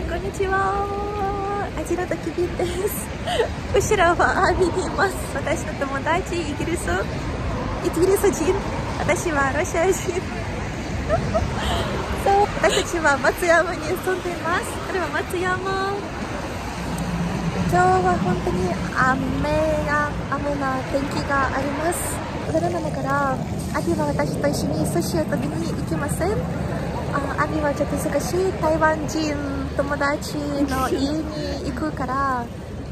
んこんにちは。アジロとキビンです。後ろはアーミにいます。私の友達イギリスイギリス人。私はロシア人。そう。私たちは松山に住んでいます。これは松山。今日は本当に雨が雨な天気があります。それなのから秋は私と一緒に寿司を食べに行きません。あ秋はちょっと忙しい。台湾人友達の家に行くから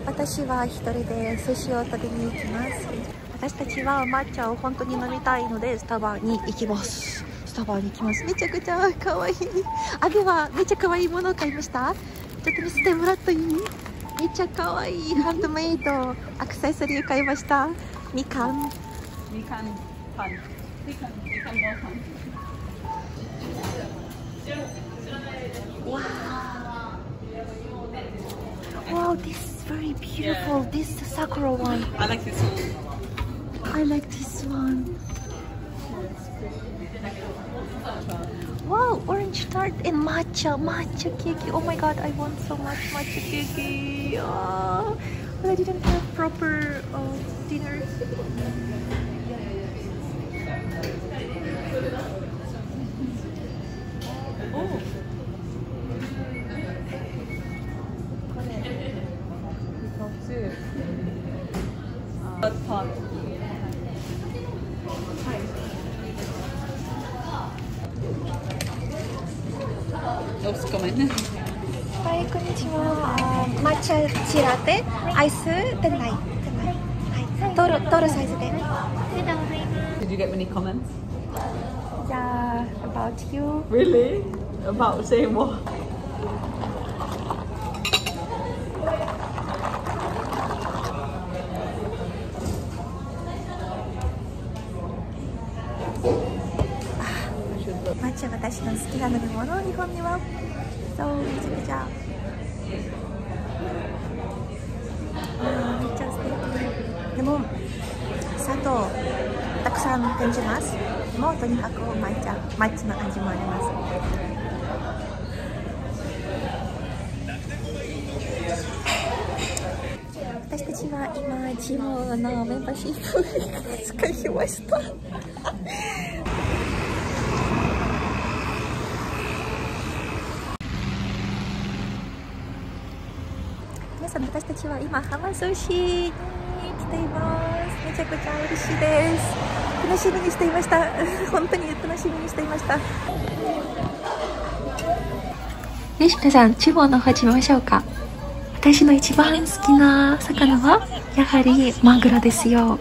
私は一人で寿司を食べに行きます。私たちは抹茶を本当に飲みたいのでスタバに行きます。スタバに行きます。めちゃくちゃ可愛い。あげはめっちゃ可愛いものを買いました？ちょっと見せてもらっていい？めっちゃ可愛いハンドメイドアクセサリー買いました。みかん。みかんパン。みかんみかんご飯。Wow. Wow, this is very beautiful. This is the sakura one. I like this one I like this one. Wow, orange tart and matcha, matcha cake. Oh my god, I want so much matcha cake. Oh, but I didn't have proper uh, dinner. oh はい、こんにちは。抹茶チラテ、アイス、店内。店内。はい、トール、トールサイズで。Did you get many comments? Yeah, about you. Really? About saying what? 抹茶私の好きな飲み物日本にはそうめちゃくちゃあめっちゃ素敵でも砂糖たくさん感じますでもとにかく抹茶抹茶の味もあります私たちは今チームのメンバーシップ使いました。皆さん私たちは今浜寿司に来ています。めちゃくちゃ嬉しいです。楽しみにしていました。本当に楽しみにしていました。よし皆さん注文の方始めましょうか。私の一番好きな魚はやはりマグロですよ。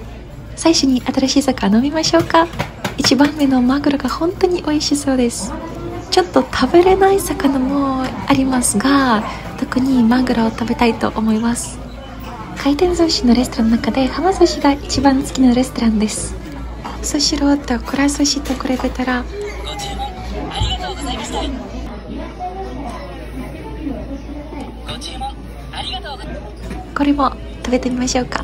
最初に新しい魚飲みましょうか。一番目のマグロが本当に美味しそうです。ちょっと食べれない魚もありますが特にマグロを食べたいと思います。回転寿司のレストランの中で浜寿司が一番好きなレストランです。スシローとくら寿司と比べたらこれも食べてみましょうか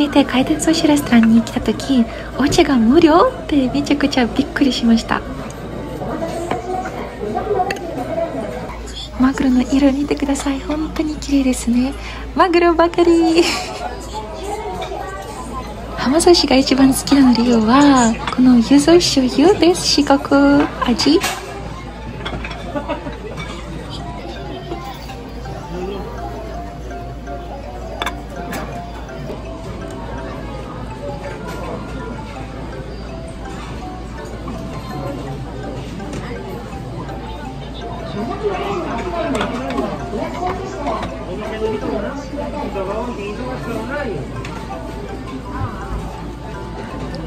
めて回転寿司レストランに来た時お茶が無料ってめちゃくちゃびっくりしましたマグロの色見てください本当に綺麗ですねマグロばかり浜寿司が一番好きな理由はこの柚子醤油です四角味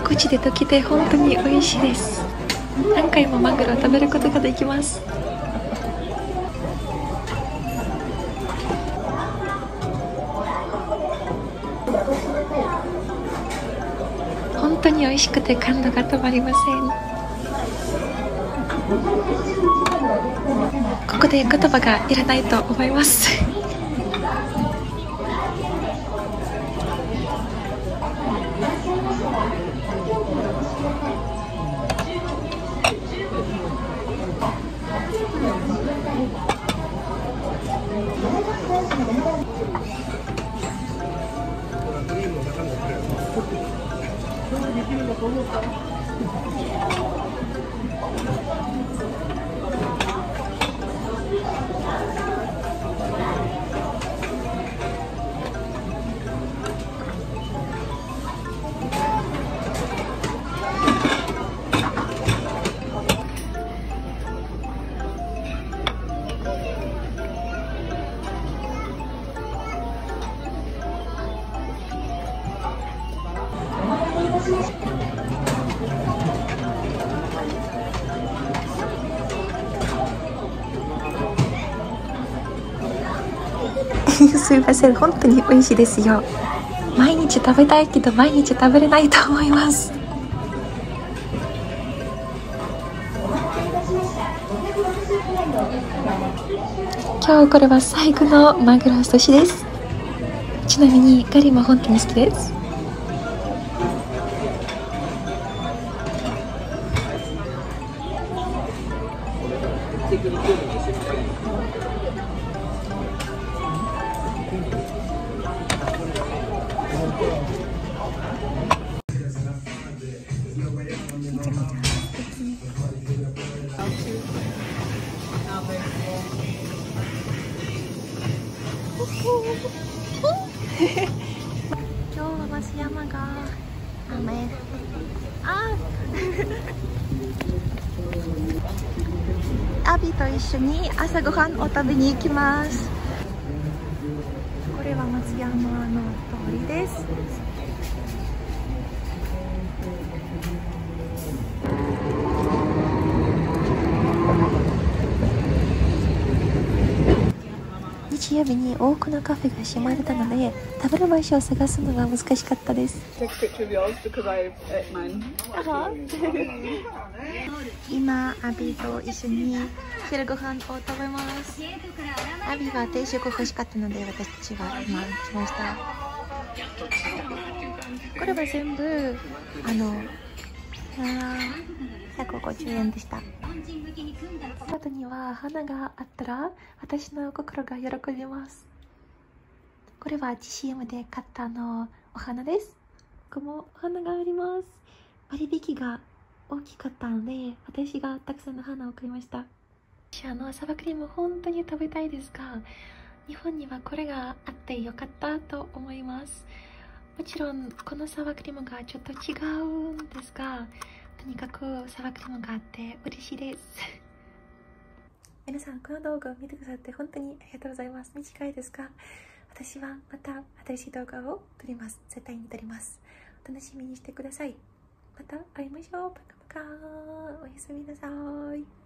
口で溶けて本当に美味しいです。何回もマグロを食べることができます。本当に美味しくて感動が止まりません。ここで言葉がいらないと思います。すいません。本当に美味しいですよ。毎日食べたいけど毎日食べれないと思います。今日これは最後のマグロ寿司です。ちなみにガリも本当に好きです。日は松山が雨あアビと一緒に朝ごはんを食べに行きます。これは松山の通りです。日曜日に多くのカフェが閉まれたので食べる場所を探すのが難しかったです.今アビと一緒に昼ご飯を食べます。アビは定食欲しかったので私たちは今来ました。これは全部あの150円でした。後には花があったら私の心が喜びます。これは GCM で買ったあのお花です。ここもお花があります。割引が大きかったので私がたくさんの花を買いました。私あのサバクリーム本当に食べたいですが日本にはこれがあってよかったと思います。もちろんこのサワークリームがちょっと違うんですがとにかくサワークリームがあって嬉しいです。皆さんこの動画を見てくださって本当にありがとうございます。短いですが私はまた新しい動画を撮ります。絶対に撮ります。お楽しみにしてください。また会いましょう。パカパカおやすみなさい。